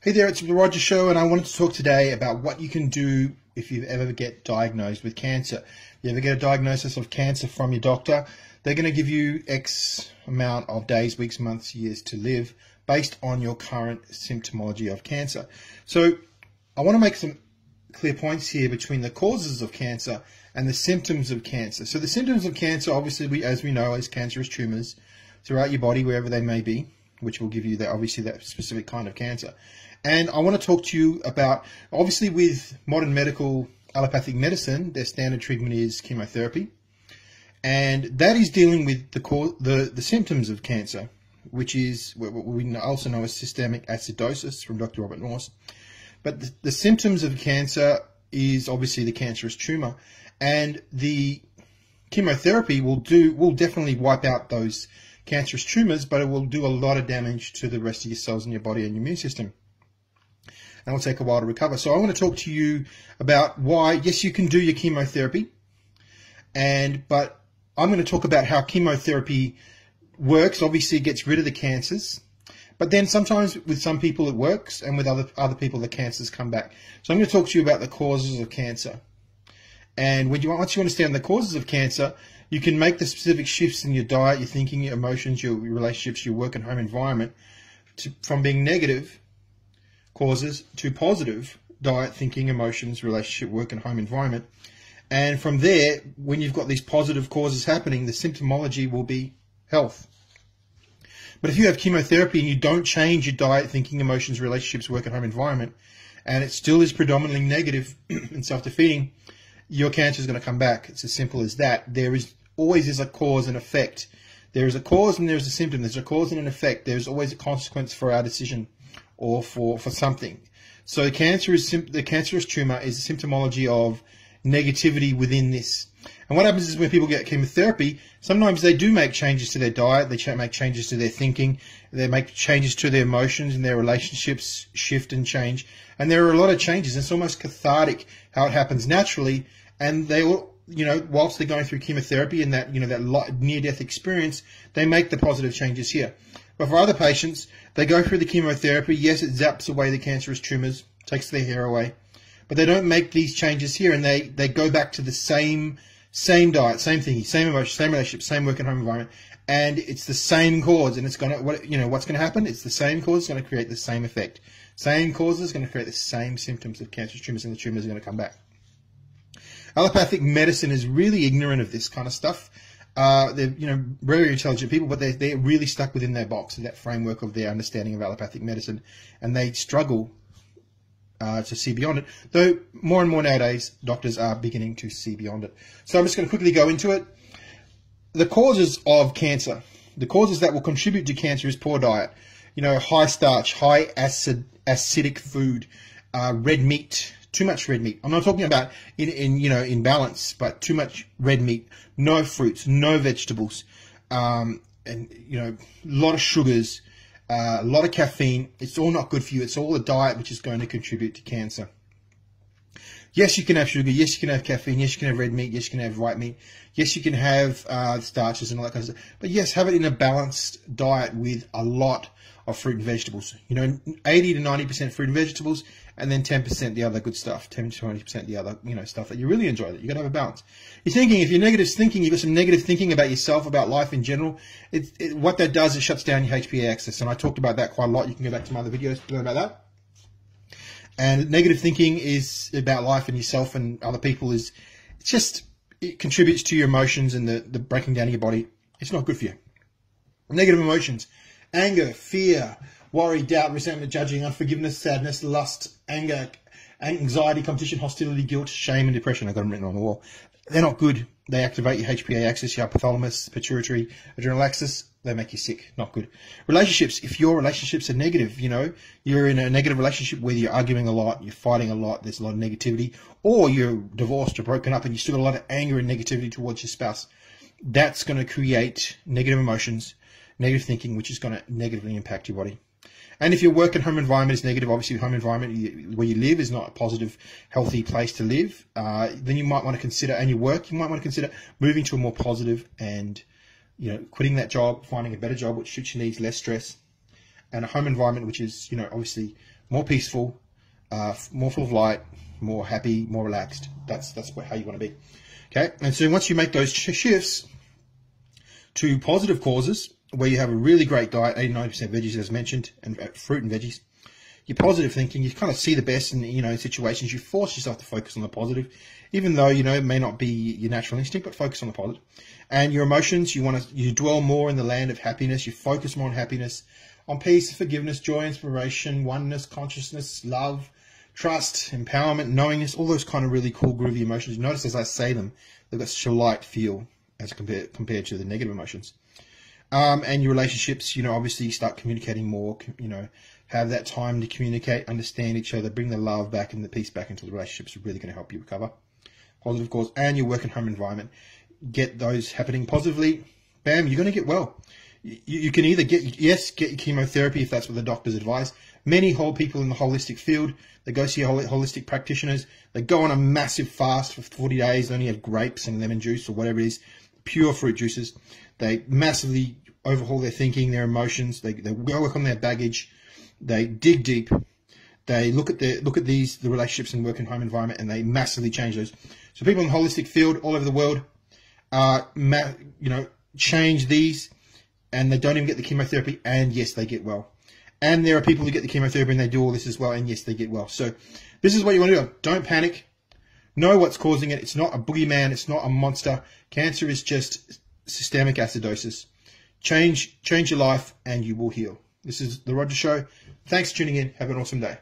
Hey there, it's the Roger Show, and I wanted to talk today about what you can do if you ever get diagnosed with cancer. You ever get a diagnosis of cancer from your doctor, they're going to give you X amount of days, weeks, months, years to live based on your current symptomology of cancer. So I want to make some clear points here between the causes of cancer and the symptoms of cancer. So the symptoms of cancer, obviously, we, as we know, is cancerous tumors throughout your body, wherever they may be, which will give you that obviously that specific kind of cancer. And I want to talk to you about, obviously, with modern medical allopathic medicine, their standard treatment is chemotherapy. And that is dealing with the, the, the symptoms of cancer, which is what we also know as systemic acidosis from Dr. Robert Morse. But the, the symptoms of cancer is obviously the cancerous tumor. And the chemotherapy will do will definitely wipe out those cancerous tumors, but it will do a lot of damage to the rest of your cells in your body and your immune system and it will take a while to recover. So I want to talk to you about why, yes, you can do your chemotherapy, and but I'm going to talk about how chemotherapy works. Obviously, it gets rid of the cancers, but then sometimes with some people it works, and with other other people the cancers come back. So I'm going to talk to you about the causes of cancer. And when you once you understand the causes of cancer, you can make the specific shifts in your diet, your thinking, your emotions, your relationships, your work and home environment, to, from being negative causes to positive diet, thinking, emotions, relationship, work, and home environment. And from there, when you've got these positive causes happening, the symptomology will be health. But if you have chemotherapy and you don't change your diet, thinking, emotions, relationships, work, and home environment, and it still is predominantly negative and self-defeating, your cancer is going to come back. It's as simple as that. There is always is a cause and effect. There is a cause and there's a symptom. There's a cause and an effect. There's always a consequence for our decision or for, for something. So cancer is the cancerous tumor is a symptomology of negativity within this. And what happens is when people get chemotherapy, sometimes they do make changes to their diet, they make changes to their thinking, they make changes to their emotions and their relationships shift and change. And there are a lot of changes. It's almost cathartic how it happens naturally. And they all, you know, whilst they're going through chemotherapy and that, you know, that near death experience, they make the positive changes here. But for other patients, they go through the chemotherapy. Yes, it zaps away the cancerous tumors, takes their hair away, but they don't make these changes here, and they they go back to the same same diet, same thing, same emotion, same relationship, same work and home environment, and it's the same cause, and it's gonna what you know what's gonna happen? It's the same cause, it's gonna create the same effect. Same causes going to create the same symptoms of cancerous tumors, and the tumors are going to come back. Allopathic medicine is really ignorant of this kind of stuff. Uh, they're you know very intelligent people, but they're, they're really stuck within their box and that framework of their understanding of allopathic medicine, and they struggle uh, to see beyond it. Though more and more nowadays, doctors are beginning to see beyond it. So I'm just going to quickly go into it. The causes of cancer, the causes that will contribute to cancer is poor diet. You know, high starch, high acid, acidic food, uh, red meat, too much red meat. I'm not talking about in, in you know in balance, but too much red meat, no fruits, no vegetables, um, and you know a lot of sugars, uh, a lot of caffeine. It's all not good for you. It's all a diet which is going to contribute to cancer. Yes, you can have sugar. Yes, you can have caffeine. Yes, you can have red meat. Yes, you can have white meat. Yes, you can have uh, starches and all that kind of stuff. But yes, have it in a balanced diet with a lot of fruit and vegetables. You know, 80 to 90% fruit and vegetables, and then 10% the other good stuff, 10 to 20% the other, you know, stuff that you really enjoy. That you got to have a balance. You're thinking, if you're negative thinking, you've got some negative thinking about yourself, about life in general. It, it, what that does is shuts down your HPA axis, and I talked about that quite a lot. You can go back to my other videos to learn about that. And negative thinking is about life and yourself and other people. Is it's just it contributes to your emotions and the, the breaking down of your body. It's not good for you. Negative emotions anger, fear, worry, doubt, resentment, judging, unforgiveness, sadness, lust, anger, anxiety, competition, hostility, guilt, shame, and depression. I've got them written on the wall. They're not good. They activate your HPA axis, your hypothalamus, pituitary, adrenal axis. They make you sick. Not good. Relationships. If your relationships are negative, you know, you're in a negative relationship where you're arguing a lot, you're fighting a lot, there's a lot of negativity, or you're divorced or broken up and you still got a lot of anger and negativity towards your spouse, that's going to create negative emotions negative thinking, which is going to negatively impact your body. And if your work and home environment is negative, obviously home environment where you live is not a positive, healthy place to live, uh, then you might want to consider, and your work, you might want to consider moving to a more positive and, you know, quitting that job, finding a better job which suits your needs, less stress, and a home environment which is, you know, obviously more peaceful, uh, more full of light, more happy, more relaxed. That's that's how you want to be. Okay, and so once you make those shifts to positive causes, where you have a really great diet, 89% veggies as mentioned, and uh, fruit and veggies, your positive thinking, you kind of see the best in you know situations. You force yourself to focus on the positive, even though you know it may not be your natural instinct, but focus on the positive. And your emotions, you want to you dwell more in the land of happiness. You focus more on happiness, on peace, forgiveness, joy, inspiration, oneness, consciousness, love, trust, empowerment, knowingness, all those kind of really cool groovy emotions. You Notice as I say them, they've got such a light feel as compared compared to the negative emotions. Um, and your relationships, you know, obviously start communicating more, you know, have that time to communicate, understand each other, bring the love back and the peace back into the relationships is really going to help you recover. Positive cause and your work and home environment. Get those happening positively. Bam, you're going to get well. You, you can either get, yes, get your chemotherapy if that's what the doctors advise. Many whole people in the holistic field, they go see holistic practitioners. They go on a massive fast for 40 days. Only have grapes and lemon juice or whatever it is, pure fruit juices. They massively overhaul their thinking, their emotions. They, they work on their baggage. They dig deep. They look at the look at these the relationships and work and home environment, and they massively change those. So people in the holistic field all over the world, uh, you know, change these, and they don't even get the chemotherapy, and yes, they get well. And there are people who get the chemotherapy and they do all this as well, and yes, they get well. So this is what you want to do. Don't panic. Know what's causing it. It's not a boogeyman. It's not a monster. Cancer is just systemic acidosis. Change change your life, and you will heal. This is the Roger Show. Thanks for tuning in. Have an awesome day.